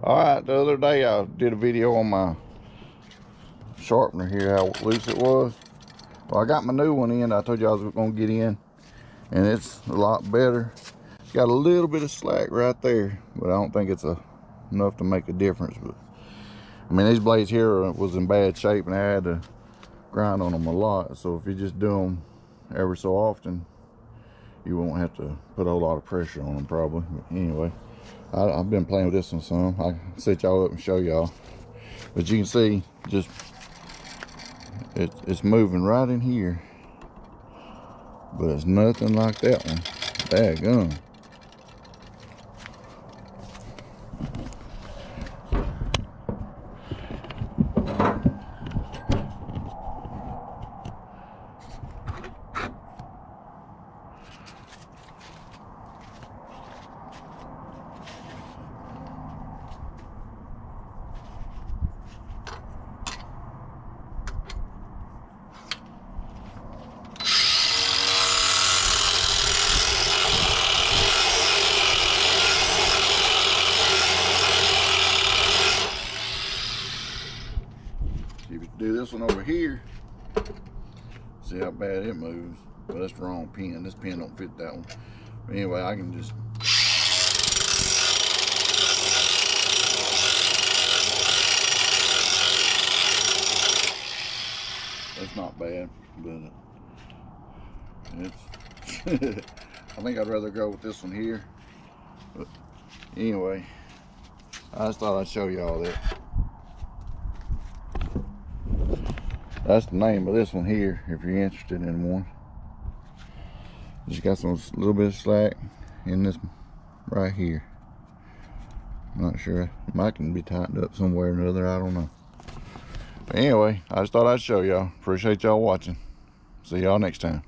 All right, the other day I did a video on my sharpener here, how loose it was. Well, I got my new one in. I told you I was gonna get in, and it's a lot better. It's got a little bit of slack right there, but I don't think it's a, enough to make a difference. But I mean, these blades here was in bad shape, and I had to grind on them a lot. So if you just do them ever so often, you won't have to put a whole lot of pressure on them probably. But anyway, I, have been playing with this one some. I can set y'all up and show y'all. But you can see just it, it's moving right in here. But it's nothing like that one. That you do this one over here, see how bad it moves. But that's the wrong pin. This pin don't fit that one. But anyway, I can just That's not bad, but it's I think I'd rather go with this one here. But anyway, I just thought I'd show you all that. That's the name of this one here, if you're interested in one. Just got some little bit of slack in this right here. Not sure. Might can be tightened up somewhere or another. I don't know. But anyway, I just thought I'd show y'all. Appreciate y'all watching. See y'all next time.